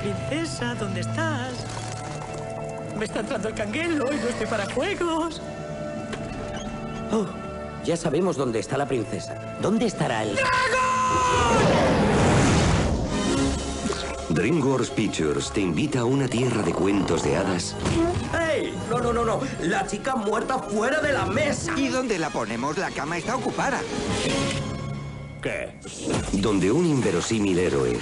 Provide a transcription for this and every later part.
Princesa, ¿dónde estás? Me está entrando el canguelo y no estoy para juegos. Oh, ya sabemos dónde está la princesa. ¿Dónde estará el...? DreamWorks Pictures te invita a una tierra de cuentos de hadas ¡Ey! No, no, no, no. La chica muerta fuera de la mesa. ¿Y dónde la ponemos? La cama está ocupada. ¿Qué? donde un inverosímil héroe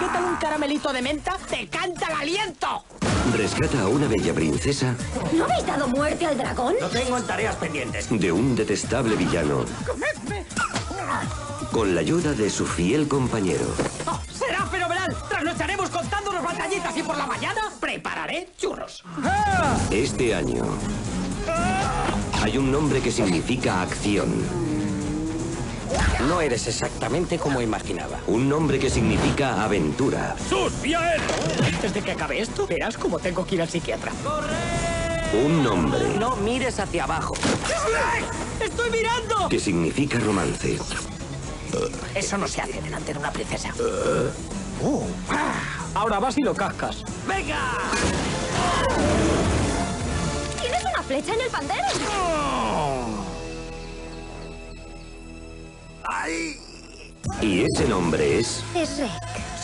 ¿Qué tal un caramelito de menta? ¡Te canta el aliento! rescata a una bella princesa ¿No habéis dado muerte al dragón? Lo tengo en tareas pendientes. de un detestable villano con la ayuda de su fiel compañero. ¡Oh, ¡Será fenomenal! Trasnocharemos contándonos batallitas y por la mañana prepararé churros. Este año hay un nombre que significa acción, No eres exactamente como imaginaba. un nombre que significa aventura, ¡Sus bien! Antes de que acabe esto, verás cómo tengo que ir al psiquiatra. un nombre No mires hacia abajo. ¡Estoy mirando! que significa romance, Eso no se hace delante de una princesa. Ahora vas y lo cascas. ¡Venga! ¿Tienes una flecha en el pandero? Y ese nombre es... Es Rek.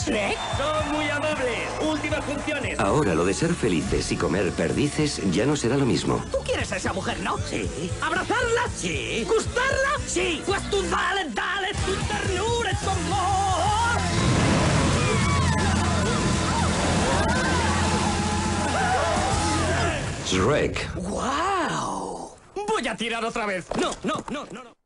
¿Shrek? Son muy amables. Últimas funciones. Ahora lo de ser felices y comer perdices ya no será lo mismo. ¿Tú quieres a esa mujer, no? Sí. ¿Abrazarla? Sí. ¿Gustarla? Sí. Pues tú dale, dale tu ternura y tu amor. Shrek. ¡Wow! Voy a tirar otra vez. No, no, no, no, no.